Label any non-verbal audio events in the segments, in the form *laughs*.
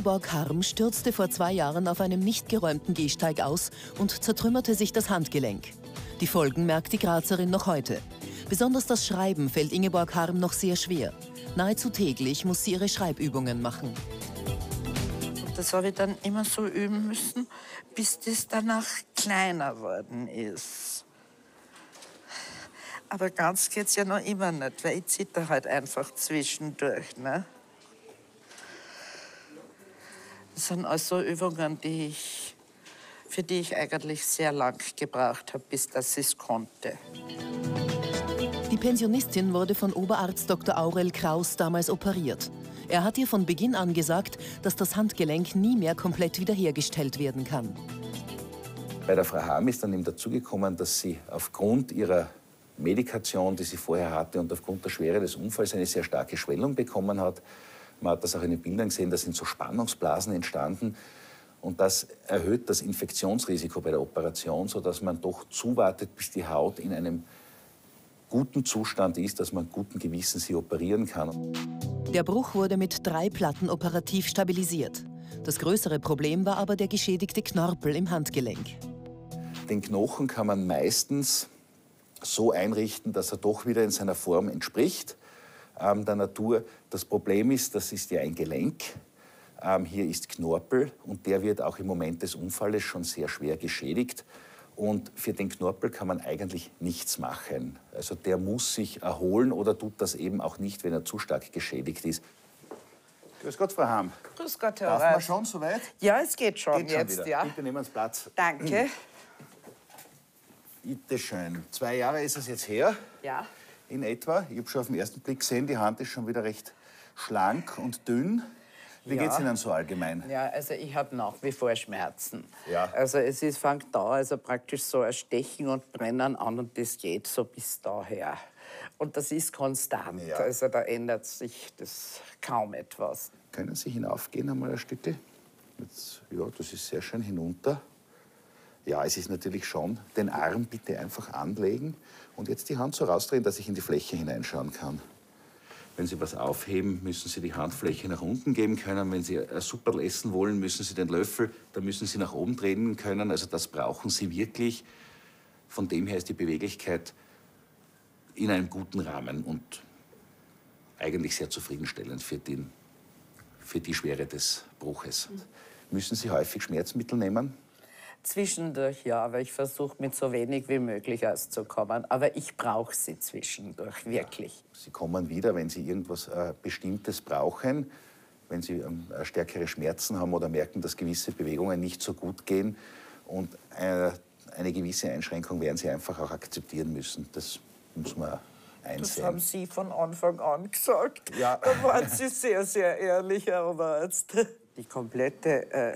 Ingeborg Harm stürzte vor zwei Jahren auf einem nicht geräumten Gehsteig aus und zertrümmerte sich das Handgelenk. Die Folgen merkt die Grazerin noch heute. Besonders das Schreiben fällt Ingeborg Harm noch sehr schwer. Nahezu täglich muss sie ihre Schreibübungen machen. Das habe ich dann immer so üben müssen, bis das danach kleiner worden ist. Aber ganz geht es ja noch immer nicht, weil ich zitter halt einfach zwischendurch. Ne? Das sind also Übungen, die ich, für die ich eigentlich sehr lang gebraucht habe, bis das es konnte. Die Pensionistin wurde von Oberarzt Dr. Aurel Kraus damals operiert. Er hat ihr von Beginn an gesagt, dass das Handgelenk nie mehr komplett wiederhergestellt werden kann. Bei der Frau Ham ist dann eben dazugekommen, dass sie aufgrund ihrer Medikation, die sie vorher hatte und aufgrund der Schwere des Unfalls eine sehr starke Schwellung bekommen hat. Man hat das auch in den Bildern gesehen, da sind so Spannungsblasen entstanden. Und das erhöht das Infektionsrisiko bei der Operation, sodass man doch zuwartet, bis die Haut in einem guten Zustand ist, dass man guten Gewissen sie operieren kann. Der Bruch wurde mit drei Platten operativ stabilisiert. Das größere Problem war aber der geschädigte Knorpel im Handgelenk. Den Knochen kann man meistens so einrichten, dass er doch wieder in seiner Form entspricht der Natur. Das Problem ist, das ist ja ein Gelenk. Ähm, hier ist Knorpel und der wird auch im Moment des Unfalles schon sehr schwer geschädigt. Und für den Knorpel kann man eigentlich nichts machen. Also der muss sich erholen oder tut das eben auch nicht, wenn er zu stark geschädigt ist. Grüß Gott, Frau Ham. Grüß Gott, Herr Darf Reif. man schon soweit? Ja, es geht schon Geht schon jetzt, wieder. ja. Bitte nehmen Sie Platz. Danke. Bitte schön. Zwei Jahre ist es jetzt her, Ja. In etwa. Ich habe schon auf den ersten Blick gesehen, die Hand ist schon wieder recht schlank und dünn. Wie Ja. geht's Ihnen so allgemein? Ja, also ich habe nach wie vor Schmerzen. Ja. Also es ist, fängt da also praktisch so ein Stechen und Brennen an und das geht so bis daher. Und das ist konstant. Ja. Also da ändert sich das kaum etwas. Können Sie hinaufgehen einmal ein? Jetzt, ja, das ist sehr schön hinunter. Ja, es ist natürlich schon, den Arm bitte einfach anlegen und jetzt die Hand so rausdrehen, dass ich in die Fläche hineinschauen kann. Wenn Sie was aufheben, müssen Sie die Handfläche nach unten geben können. Wenn Sie ein Superl essen wollen, müssen Sie den Löffel, da müssen Sie nach oben drehen können. Also das brauchen Sie wirklich. Von dem her ist die Beweglichkeit in einem guten Rahmen und eigentlich sehr zufriedenstellend für, den, für die Schwere des Bruches. Müssen Sie häufig Schmerzmittel nehmen? Zwischendurch ja, aber ich versuche mit so wenig wie möglich auszukommen. Aber ich brauche sie zwischendurch, wirklich. Sie kommen wieder, wenn Sie irgendwas äh, Bestimmtes brauchen, wenn Sie ähm, äh, stärkere Schmerzen haben oder merken, dass gewisse Bewegungen nicht so gut gehen. Und äh, eine gewisse Einschränkung werden Sie einfach auch akzeptieren müssen. Das muss man Das einsehen. haben Sie von Anfang an gesagt. Ja. Da waren Sie sehr, sehr ehrlich, Herr Oberarzt. Die komplette äh,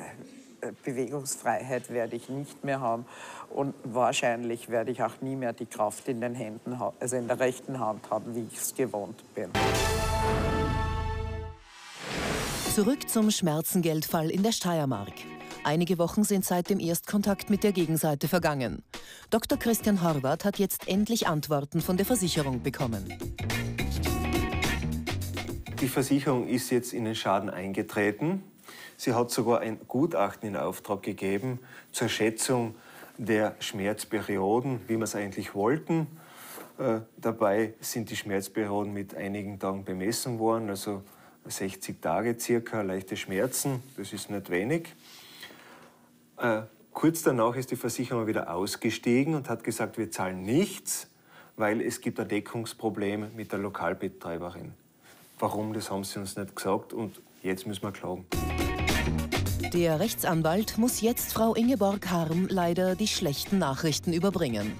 Bewegungsfreiheit werde ich nicht mehr haben. Und wahrscheinlich werde ich auch nie mehr die Kraft in den Händen, also in der rechten Hand haben, wie ich es gewohnt bin. Zurück zum Schmerzengeldfall in der Steiermark. Einige Wochen sind seit dem Erstkontakt mit der Gegenseite vergangen. Dr. Christian Horvath hat jetzt endlich Antworten von der Versicherung bekommen. Die Versicherung ist jetzt in den Schaden eingetreten. Sie hat sogar ein Gutachten in Auftrag gegeben zur Schätzung der Schmerzperioden, wie wir es eigentlich wollten. Äh, dabei sind die Schmerzperioden mit einigen Tagen bemessen worden, also 60 Tage circa, leichte Schmerzen, das ist nicht wenig. Äh, kurz danach ist die Versicherung wieder ausgestiegen und hat gesagt, wir zahlen nichts, weil es gibt ein Deckungsproblem mit der Lokalbetreiberin. Warum, das haben sie uns nicht gesagt und jetzt müssen wir klagen. Der Rechtsanwalt muss jetzt Frau Ingeborg Harm leider die schlechten Nachrichten überbringen.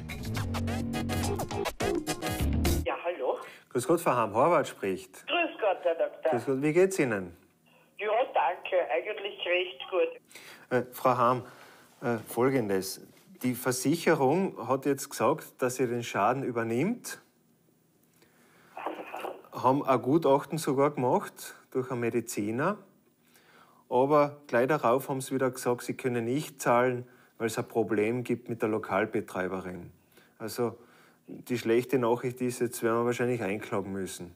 Ja, hallo. Grüß Gott, Frau Ham, Horvath spricht. Grüß Gott, Herr Doktor. Grüß Gott, wie geht's Ihnen? Ja, danke. Eigentlich recht gut. Äh, Frau Ham, äh, folgendes. Die Versicherung hat jetzt gesagt, dass sie den Schaden übernimmt. *laughs* Haben ein Gutachten sogar gemacht durch einen Mediziner. Aber gleich darauf haben sie wieder gesagt, sie können nicht zahlen, weil es ein Problem gibt mit der Lokalbetreiberin. Also die schlechte Nachricht ist, jetzt werden wir wahrscheinlich einklagen müssen.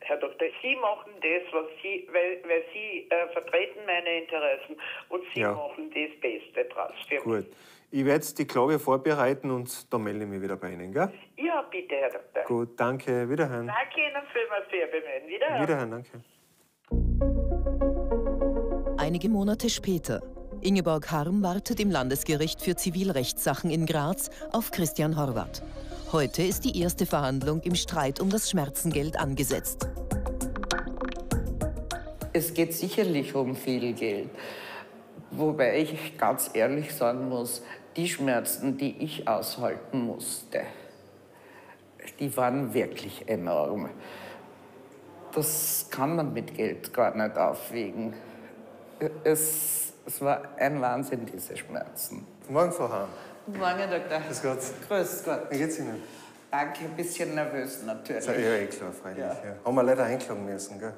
Herr Doktor. Sie machen das, was Sie, weil, weil Sie äh, vertreten meine Interessen und Sie Ja. machen das Beste draus für mich. Gut. Ich werde jetzt die Klage vorbereiten und dann melde ich mich wieder bei Ihnen, gell? Ja, bitte, Herr Doktor. Gut, danke. Wiederhören. Danke Ihnen vielmals für Ihr Bemühen. Wiederhören. Wiederhören, danke. Einige Monate später. Ingeborg Harm wartet im Landesgericht für Zivilrechtssachen in Graz auf Christian Horvath. Heute ist die erste Verhandlung im Streit um das Schmerzengeld angesetzt. Es geht sicherlich um viel Geld. Wobei ich ganz ehrlich sagen muss, die Schmerzen, die ich aushalten musste, die waren wirklich enorm. Das kann man mit Geld gar nicht aufwiegen. Es, es war ein Wahnsinn, diese Schmerzen. Morgen, Frau Hahn. Guten Morgen, Herr Doktor. Grüß Gott. Grüß Gott. Wie geht's Ihnen? Danke, ein bisschen nervös natürlich. Ja, eh klar, freilich. Ja. Ja. Haben wir leider einklagen müssen, gell?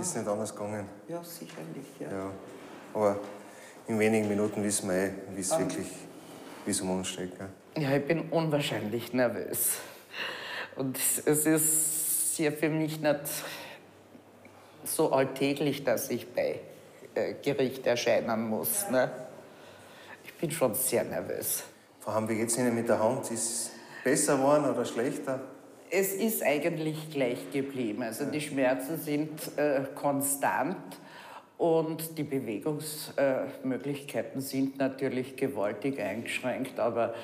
Ist nicht anders gegangen. Ja, sicherlich, ja. Ja. Aber in wenigen Minuten wissen wir eh, wie es wirklich, wie es um uns steht, gell? Ja, ich bin unwahrscheinlich nervös. Und es ist ja für mich nicht so alltäglich, dass ich bei Gericht erscheinen muss. Ne? Ich bin schon sehr nervös. Frau Hahn, wie geht's Ihnen mit der Hand? Ist es besser geworden oder schlechter? Es ist eigentlich gleich geblieben. Also die Schmerzen sind äh, konstant und die Bewegungsmöglichkeiten sind natürlich gewaltig eingeschränkt, aber äh,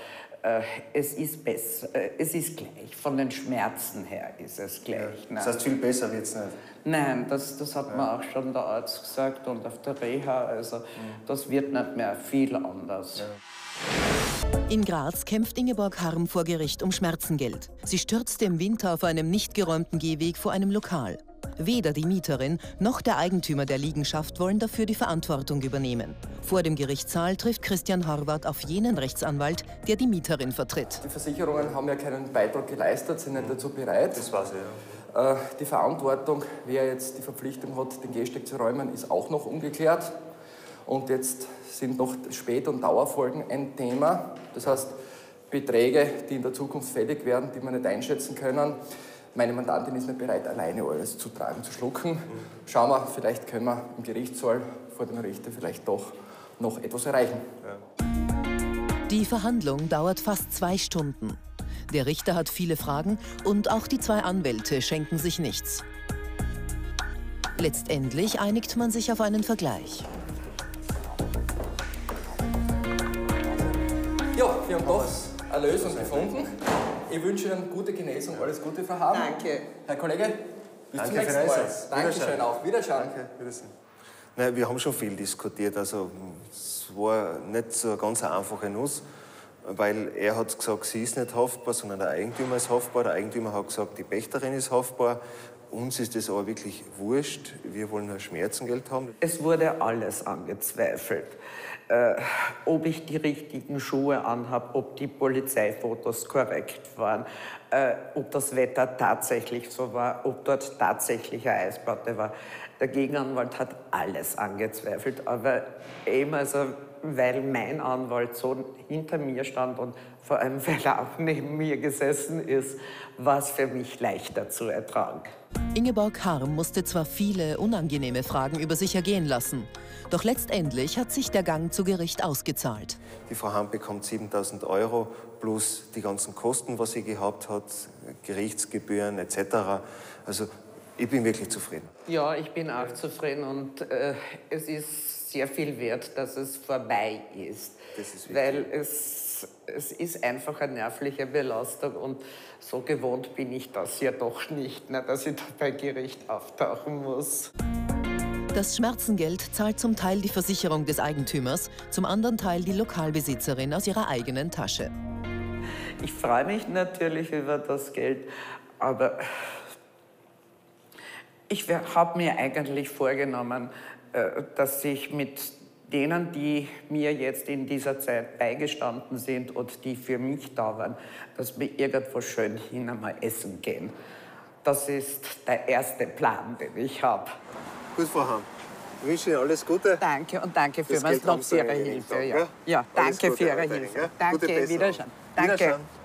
es ist besser, äh, es ist gleich. Von den Schmerzen her ist es gleich. ne? Das heißt, viel besser wird's nicht. Nein, das, das hat mir auch schon der Arzt gesagt und auf der Reha. Also das wird nicht mehr viel anders. In Graz kämpft Ingeborg Harm vor Gericht um Schmerzengeld. Sie stürzte im Winter auf einem nicht geräumten Gehweg vor einem Lokal. Weder die Mieterin noch der Eigentümer der Liegenschaft wollen dafür die Verantwortung übernehmen. Vor dem Gerichtssaal trifft Christian Horvath auf jenen Rechtsanwalt, der die Mieterin vertritt. Die Versicherungen haben ja keinen Beitrag geleistet, sind nicht dazu bereit. Das war's ja. Äh, Die Verantwortung, wer jetzt die Verpflichtung hat, den Gehsteig zu räumen, ist auch noch ungeklärt. Und jetzt sind noch Spät- und Dauerfolgen ein Thema. Das heißt, Beträge, die in der Zukunft fällig werden, die wir nicht einschätzen können. Meine Mandantin ist nicht bereit, alleine alles zu tragen, zu schlucken. Schauen wir, vielleicht können wir im Gerichtssaal vor dem Richter vielleicht doch noch etwas erreichen. Die Verhandlung dauert fast zwei Stunden. Der Richter hat viele Fragen und auch die zwei Anwälte schenken sich nichts. Letztendlich einigt man sich auf einen Vergleich. Ja, wir haben doch eine Lösung gefunden. Ich wünsche Ihnen gute Genesung, alles Gute, Frau Haben. Danke. Herr Kollege, bis Danke zum nächsten für den Mal. Dankeschön auch. Wiederschauen. Danke, Wiedersehen. Nein, wir haben schon viel diskutiert. Also, es war nicht so eine ganz einfache Nuss, weil er hat gesagt, sie ist nicht haftbar, sondern der Eigentümer ist haftbar. Der Eigentümer hat gesagt, die Pächterin ist haftbar. Uns ist das aber wirklich wurscht. Wir wollen nur Schmerzengeld haben. Es wurde alles angezweifelt. Äh, ob ich die richtigen Schuhe anhabe, ob die Polizeifotos korrekt waren, äh, ob das Wetter tatsächlich so war, ob dort tatsächlich eine Eisplatte war. Der Gegenanwalt hat alles angezweifelt, aber eben also, weil mein Anwalt so hinter mir stand und vor allem weil er auch neben mir gesessen ist, war es für mich leichter zu ertragen. Ingeborg Harm musste zwar viele unangenehme Fragen über sich ergehen lassen, doch letztendlich hat sich der Gang zu Gericht ausgezahlt. Die Frau Hahn bekommt 7000 Euro plus die ganzen Kosten, was sie gehabt hat, Gerichtsgebühren etc. Also ich bin wirklich zufrieden. Ja, ich bin auch zufrieden und äh, es ist sehr viel wert, dass es vorbei ist. Das ist weil es, es ist einfach eine nervliche Belastung und so gewohnt bin ich das ja doch nicht, ne, dass ich da bei Gericht auftauchen muss. Das Schmerzengeld zahlt zum Teil die Versicherung des Eigentümers, zum anderen Teil die Lokalbesitzerin aus ihrer eigenen Tasche. Ich freue mich natürlich über das Geld, aber ich habe mir eigentlich vorgenommen, dass ich mit denen, die mir jetzt in dieser Zeit beigestanden sind und die für mich da waren, dass wir irgendwo schön hin einmal essen gehen. Das ist der erste Plan, den ich habe. Gut, Frau Hahn. Ich wünsche Ihnen alles Gute. Danke und danke für noch für Ihre Hilfe. Ja, ja danke für Ihre Hilfe. Danke. Wiederschauen. Danke. Wiederschauen.